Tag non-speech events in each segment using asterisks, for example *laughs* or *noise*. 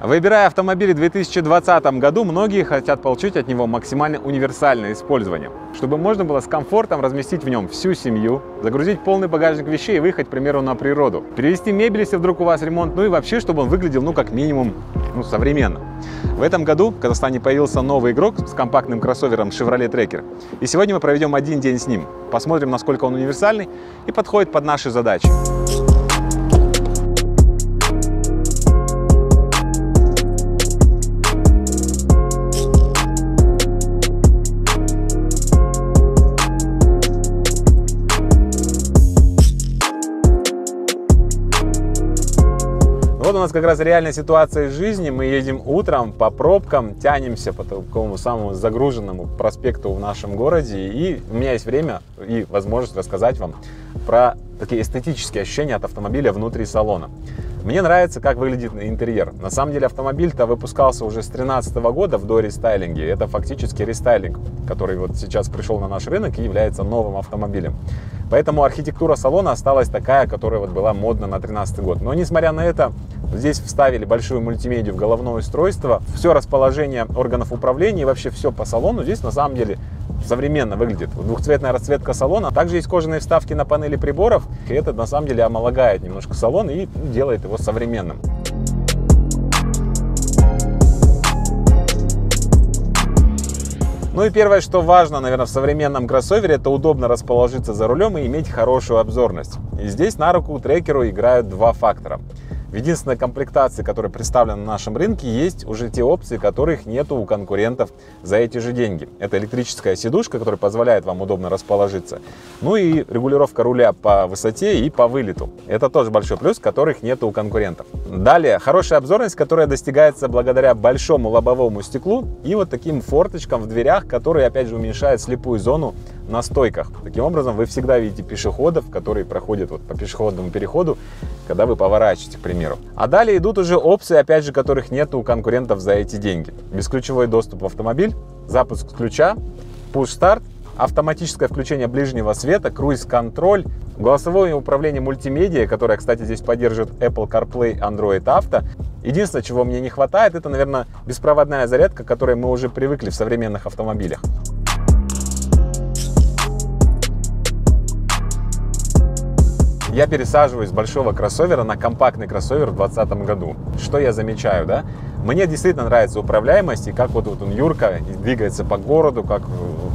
Выбирая автомобиль в 2020 году, многие хотят получить от него максимально универсальное использование, чтобы можно было с комфортом разместить в нем всю семью, загрузить полный багажник вещей и выехать, к примеру, на природу, перевести мебель, если вдруг у вас ремонт, ну и вообще, чтобы он выглядел, ну, как минимум, ну, современно. В этом году в Казахстане появился новый игрок с компактным кроссовером Chevrolet Tracker. И сегодня мы проведем один день с ним. Посмотрим, насколько он универсальный и подходит под наши задачи. Как раз реальная ситуация из жизни. Мы едем утром по пробкам, тянемся по такому самому загруженному проспекту в нашем городе. И у меня есть время и возможность рассказать вам про такие эстетические ощущения от автомобиля внутри салона. Мне нравится, как выглядит интерьер. На самом деле автомобиль-то выпускался уже с 2013 года в дорестайлинге. Это фактически рестайлинг, который вот сейчас пришел на наш рынок и является новым автомобилем. Поэтому архитектура салона осталась такая, которая вот была модна на 2013 год. Но несмотря на это, здесь вставили большую мультимедию в головное устройство, все расположение органов управления и вообще все по салону здесь на самом деле современно выглядит. Двухцветная расцветка салона. Также есть кожаные вставки на панели приборов. И это на самом деле омолагает немножко салон и делает его современным. Ну и первое, что важно, наверное, в современном кроссовере, это удобно расположиться за рулем и иметь хорошую обзорность. И здесь на руку трекеру играют два фактора. В единственной комплектации, которая представлена на нашем рынке, есть уже те опции, которых нету у конкурентов за эти же деньги. Это электрическая сидушка, которая позволяет вам удобно расположиться. Ну и регулировка руля по высоте и по вылету. Это тоже большой плюс, которых нету у конкурентов. Далее, хорошая обзорность, которая достигается благодаря большому лобовому стеклу и вот таким форточкам в дверях, которые опять же уменьшают слепую зону на стойках. Таким образом, вы всегда видите пешеходов, которые проходят вот по пешеходному переходу, когда вы поворачиваете, к примеру. А далее идут уже опции, опять же, которых нет у конкурентов за эти деньги. Бесключевой доступ в автомобиль, запуск ключа, push-старт, автоматическое включение ближнего света, круиз-контроль, голосовое управление мультимедиа, которое, кстати, здесь поддерживает Apple CarPlay, Android Auto. Единственное, чего мне не хватает, это, наверное, беспроводная зарядка, к которой мы уже привыкли в современных автомобилях. Я пересаживаюсь с большого кроссовера на компактный кроссовер в 2020 году. Что я замечаю, да? Мне действительно нравится управляемость и как вот, вот он Юрка двигается по городу, как э,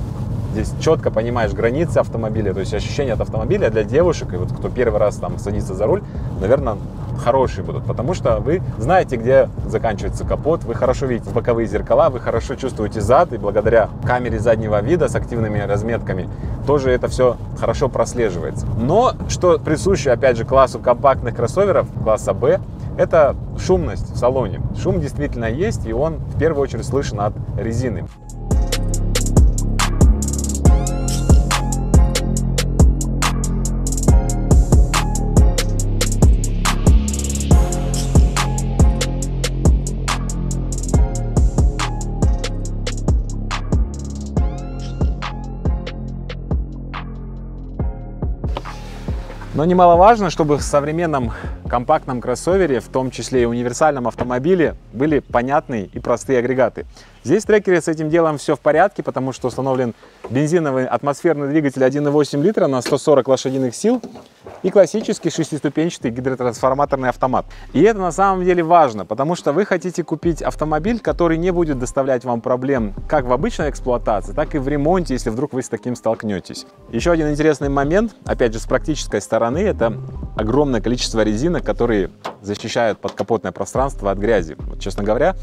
здесь четко понимаешь границы автомобиля, то есть ощущение от автомобиля для девушек, и вот кто первый раз там садится за руль, наверное, хорошие будут, потому что вы знаете, где заканчивается капот, вы хорошо видите боковые зеркала, вы хорошо чувствуете зад, и благодаря камере заднего вида с активными разметками тоже это все хорошо прослеживается. Но что присуще, опять же, классу компактных кроссоверов, класса B, это шумность в салоне. Шум действительно есть, и он в первую очередь слышен от резины. Но немаловажно, чтобы в современном компактном кроссовере, в том числе и универсальном автомобиле, были понятные и простые агрегаты. Здесь в трекере с этим делом все в порядке, потому что установлен бензиновый атмосферный двигатель 1,8 литра на 140 лошадиных сил и классический шестиступенчатый гидротрансформаторный автомат. И это на самом деле важно, потому что вы хотите купить автомобиль, который не будет доставлять вам проблем как в обычной эксплуатации, так и в ремонте, если вдруг вы с таким столкнетесь. Еще один интересный момент, опять же с практической стороны, это огромное количество резинок, которые защищают подкапотное пространство от грязи. Вот, честно говоря,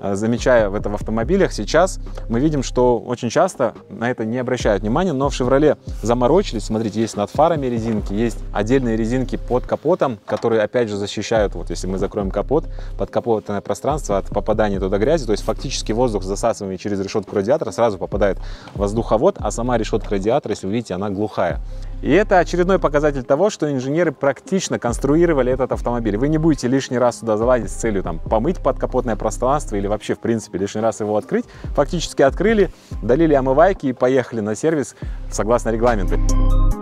Э, замечая в этом автомобилях, сейчас мы видим, что очень часто на это не обращают внимания, но в Chevrolet заморочились. Смотрите, есть над фарами резинки, есть отдельные резинки под капотом, которые опять же защищают, вот если мы закроем капот, под капотное пространство от попадания туда грязи, то есть фактически воздух, засасываемый через решетку радиатора, сразу попадает в воздуховод, а сама решетка радиатора, если вы видите, она глухая. И это очередной показатель того, что инженеры практично конструировали этот автомобиль. Вы не будете лишний раз сюда залазить с целью там, помыть подкапотное пространство или вообще, в принципе, лишний раз его открыть. Фактически открыли, долили омывайки и поехали на сервис согласно регламенту.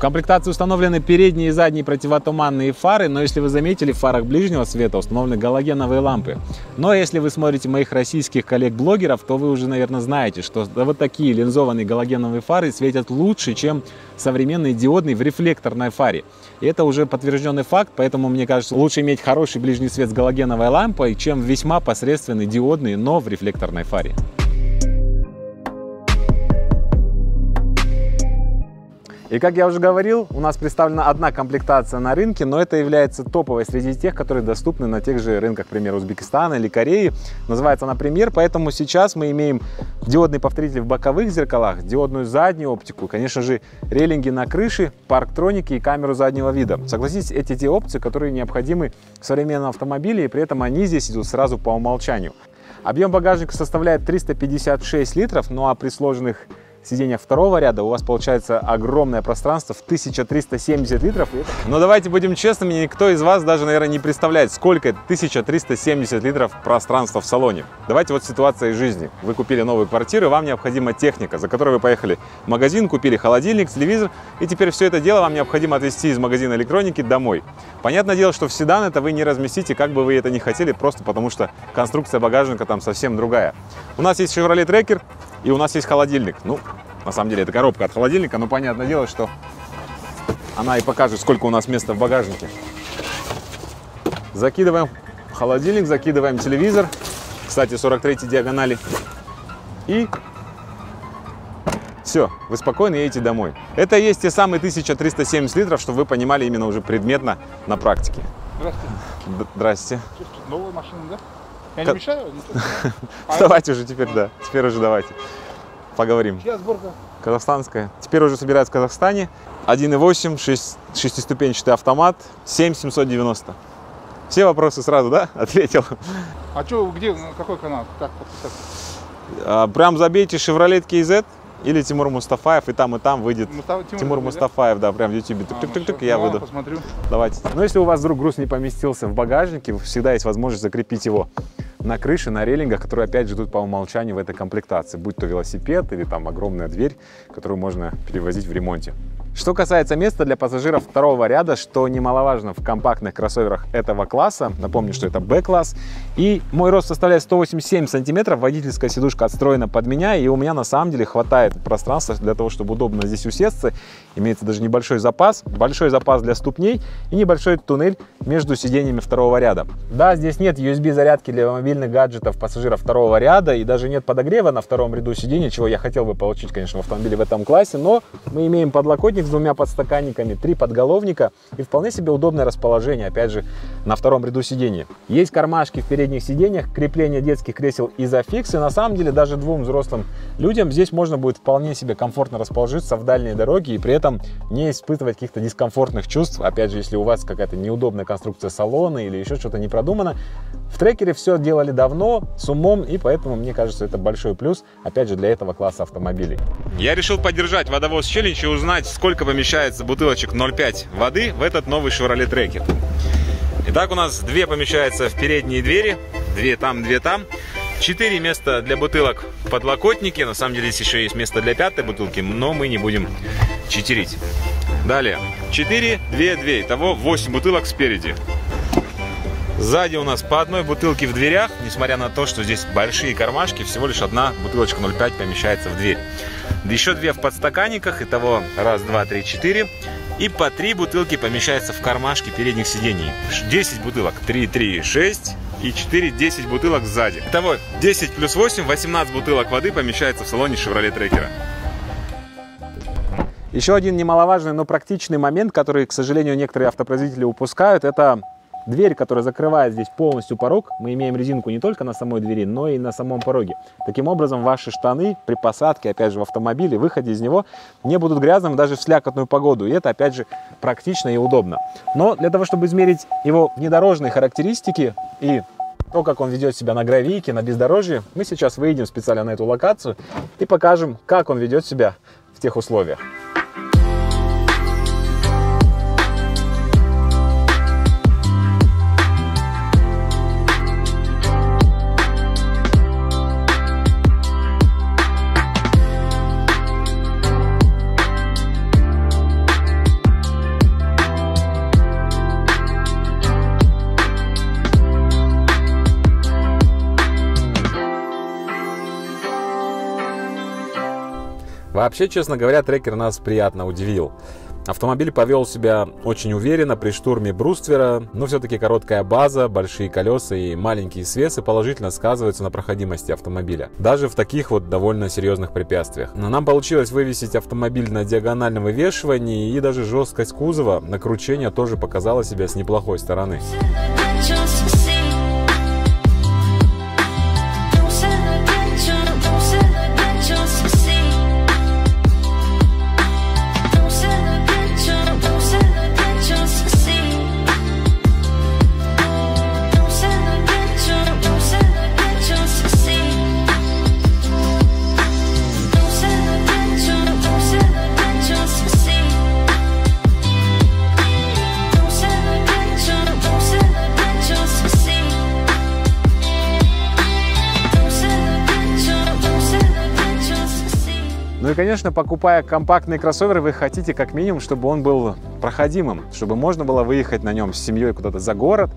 Комплектации установлены передние и задние противотуманные фары, но если вы заметили, в фарах ближнего света установлены галогеновые лампы. Но если вы смотрите моих российских коллег-блогеров, то вы уже, наверное, знаете, что вот такие линзованные галогеновые фары светят лучше, чем современные диодные в рефлекторной фаре. И это уже подтвержденный факт, поэтому мне кажется, лучше иметь хороший ближний свет с галогеновой лампой, чем весьма посредственный диодный, но в рефлекторной фаре. И как я уже говорил, у нас представлена одна комплектация на рынке, но это является топовой среди тех, которые доступны на тех же рынках, к примеру, Узбекистана или Кореи. Называется она «Премьер», поэтому сейчас мы имеем диодный повторитель в боковых зеркалах, диодную заднюю оптику, конечно же, рейлинги на крыше, парктроники и камеру заднего вида. Согласитесь, эти те опции, которые необходимы в современном автомобиле, и при этом они здесь идут сразу по умолчанию. Объем багажника составляет 356 литров, ну а при сложенных сиденьях второго ряда у вас получается огромное пространство в 1370 литров. Но давайте будем честными, никто из вас даже, наверное, не представляет, сколько 1370 литров пространства в салоне. Давайте вот ситуация из жизни. Вы купили новую квартиру, вам необходима техника, за которой вы поехали в магазин, купили холодильник, телевизор, и теперь все это дело вам необходимо отвезти из магазина электроники домой. Понятное дело, что в седан это вы не разместите, как бы вы это ни хотели, просто потому что конструкция багажника там совсем другая. У нас есть Chevrolet Tracker, и у нас есть холодильник. Ну, на самом деле, это коробка от холодильника, но понятное дело, что она и покажет, сколько у нас места в багажнике. Закидываем холодильник, закидываем телевизор. Кстати, 43 диагонали. И все, вы спокойно едете домой. Это и есть те самые 1370 литров, чтобы вы понимали именно уже предметно на практике. Здравствуйте. Д Здрасте. Новая машина, да? Я не мешаю? *laughs* Давайте уже теперь, да. Теперь уже давайте. Поговорим. Чья сборка? Казахстанская. Теперь уже собирается в Казахстане. 1.8, 6, шестиступенчатый автомат, 7790. Все вопросы сразу, да? *laughs* Ответил. А что, где, какой канал? Как подписаться? А, прям забейте Chevrolet KZ или Тимур Мустафаев, и там, и там выйдет Мустафа- Тимур, Тимур да? Мустафаев, да, прям в ютубе. А, Тук-тук-тук, ну я ну, выйду. посмотрю. Давайте. Но если у вас вдруг груз не поместился в багажнике, всегда есть возможность закрепить его на крыше, на рейлингах, которые опять же идут по умолчанию в этой комплектации, будь то велосипед или там огромная дверь, которую можно перевозить в ремонте. Что касается места для пассажиров второго ряда, что немаловажно в компактных кроссоверах этого класса, напомню, что это B-класс, и мой рост составляет 187 сантиметров, водительская сидушка отстроена под меня, и у меня на самом деле хватает пространства для того, чтобы удобно здесь усесться, имеется даже небольшой запас, большой запас для ступней и небольшой туннель между сиденьями второго ряда. Да, здесь нет USB-зарядки для мобильных гаджетов пассажиров второго ряда, и даже нет подогрева на втором ряду сидений, чего я хотел бы получить, конечно, в автомобиле в этом классе, но мы имеем подлокотник с двумя подстаканниками, три подголовника и вполне себе удобное расположение, опять же, на втором ряду сидений. Есть кармашки в передних сиденьях, крепление детских кресел и на самом деле даже двум взрослым людям здесь можно будет вполне себе комфортно расположиться в дальней дороге и при этом не испытывать каких-то дискомфортных чувств. Опять же, если у вас какая-то неудобная конструкция салона или еще что-то не продумано, в трекере все делали давно, с умом, и поэтому, мне кажется, это большой плюс, опять же, для этого класса автомобилей. Я решил поддержать водовоз челлендж и узнать, сколько помещается бутылочек 0,5 воды в этот новый Chevrolet Tracker. Итак, у нас две помещаются в передние двери, две там, две там. Четыре места для бутылок в подлокотнике. На самом деле здесь еще есть место для пятой бутылки, но мы не будем читерить. Далее. 4, 2, 2. Итого 8 бутылок спереди. Сзади у нас по одной бутылке в дверях, несмотря на то, что здесь большие кармашки, всего лишь одна бутылочка 0,5 помещается в дверь. Еще две в подстаканниках, итого раз, два, три, четыре. И по три бутылки помещается в кармашке передних сидений. 10 бутылок, 3, 3, 6 и 4, 10 бутылок сзади. Итого 10 плюс 8, 18 бутылок воды помещается в салоне Chevrolet Tracker. Еще один немаловажный, но практичный момент, который, к сожалению, некоторые автопроизводители упускают, это дверь, которая закрывает здесь полностью порог. Мы имеем резинку не только на самой двери, но и на самом пороге. Таким образом, ваши штаны при посадке, опять же, в автомобиле, выходе из него не будут грязными даже в слякотную погоду. И это, опять же, практично и удобно. Но для того, чтобы измерить его внедорожные характеристики и то, как он ведет себя на гравийке, на бездорожье, мы сейчас выйдем специально на эту локацию и покажем, как он ведет себя в тех условиях. Вообще, честно говоря, трекер нас приятно удивил. Автомобиль повел себя очень уверенно при штурме бруствера, но все-таки короткая база, большие колеса и маленькие свесы положительно сказываются на проходимости автомобиля. Даже в таких вот довольно серьезных препятствиях. Но нам получилось вывесить автомобиль на диагональном вывешивании и даже жесткость кузова на кручение тоже показала себя с неплохой стороны. Ну и, конечно, покупая компактный кроссовер, вы хотите как минимум, чтобы он был проходимым, чтобы можно было выехать на нем с семьей куда-то за город,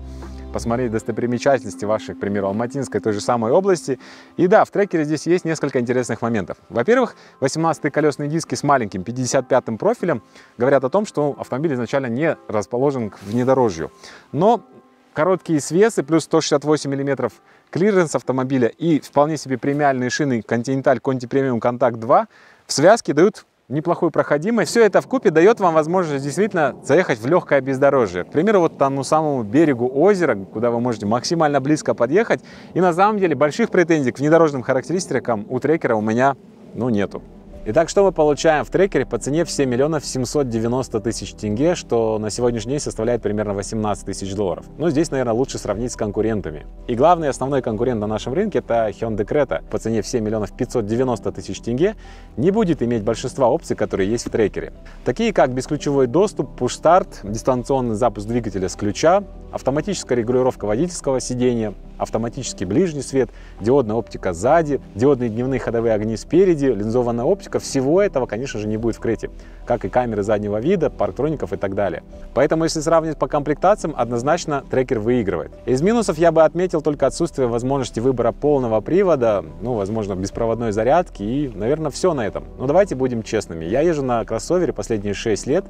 посмотреть достопримечательности вашей, к примеру, Алматинской, той же самой области. И да, в трекере здесь есть несколько интересных моментов. Во-первых, 18-й колесные диски с маленьким 55-м профилем говорят о том, что автомобиль изначально не расположен к внедорожью. Но короткие свесы плюс 168 мм клиренс автомобиля и вполне себе премиальные шины Continental Conti Premium Contact 2 в связке дают неплохую проходимость. Все это в купе дает вам возможность действительно заехать в легкое бездорожье. К примеру, вот тому самому берегу озера, куда вы можете максимально близко подъехать. И на самом деле больших претензий к внедорожным характеристикам у трекера у меня ну, нету. Итак, что мы получаем в трекере по цене в 7 миллионов 790 тысяч тенге, что на сегодняшний день составляет примерно 18 тысяч долларов. Но здесь, наверное, лучше сравнить с конкурентами. И главный основной конкурент на нашем рынке это Hyundai Creta по цене в 7 миллионов 590 тысяч тенге не будет иметь большинства опций, которые есть в трекере. Такие как бесключевой доступ, push-start, дистанционный запуск двигателя с ключа, автоматическая регулировка водительского сидения, автоматический ближний свет, диодная оптика сзади, диодные дневные ходовые огни спереди, линзованная оптика. Всего этого, конечно же, не будет в Крете, как и камеры заднего вида, парктроников и так далее. Поэтому, если сравнивать по комплектациям, однозначно трекер выигрывает. Из минусов я бы отметил только отсутствие возможности выбора полного привода, ну, возможно, беспроводной зарядки и, наверное, все на этом. Но давайте будем честными. Я езжу на кроссовере последние 6 лет,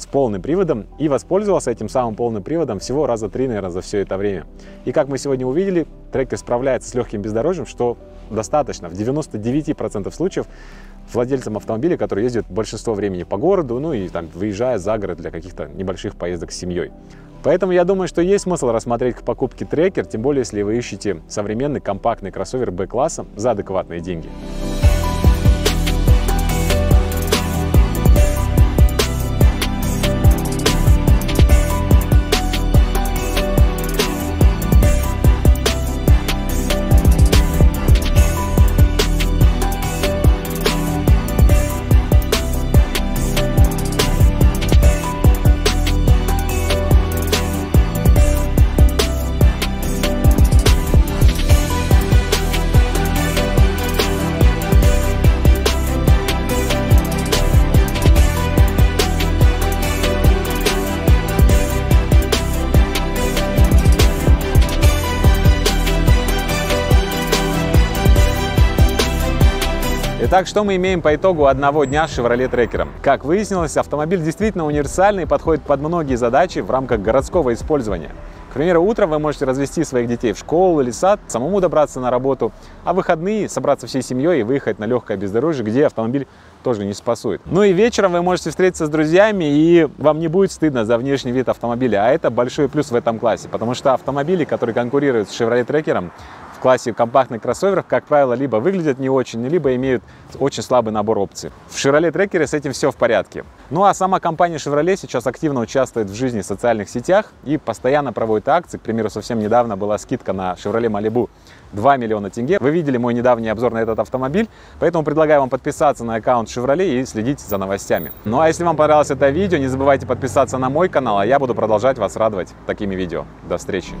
с полным приводом и воспользовался этим самым полным приводом всего раза три, наверное, за все это время. И как мы сегодня увидели, трекер справляется с легким бездорожьем, что достаточно. В 99% случаев владельцам автомобиля, которые ездят большинство времени по городу, ну и там выезжая за город для каких-то небольших поездок с семьей. Поэтому я думаю, что есть смысл рассмотреть к покупке трекер, тем более если вы ищете современный компактный кроссовер B-класса за адекватные деньги. Итак, что мы имеем по итогу одного дня с Chevrolet Tracker? Как выяснилось, автомобиль действительно универсальный и подходит под многие задачи в рамках городского использования. К примеру, утром вы можете развести своих детей в школу или сад, самому добраться на работу, а выходные собраться всей семьей и выехать на легкое бездорожье, где автомобиль тоже не спасует. Ну и вечером вы можете встретиться с друзьями, и вам не будет стыдно за внешний вид автомобиля, а это большой плюс в этом классе, потому что автомобили, которые конкурируют с Chevrolet Tracker, классе компактных кроссоверов, как правило, либо выглядят не очень, либо имеют очень слабый набор опций. В Chevrolet Tracker с этим все в порядке. Ну а сама компания Chevrolet сейчас активно участвует в жизни в социальных сетях и постоянно проводит акции. К примеру, совсем недавно была скидка на Chevrolet Malibu 2 миллиона тенге. Вы видели мой недавний обзор на этот автомобиль, поэтому предлагаю вам подписаться на аккаунт Chevrolet и следить за новостями. Ну а если вам понравилось это видео, не забывайте подписаться на мой канал, а я буду продолжать вас радовать такими видео. До встречи!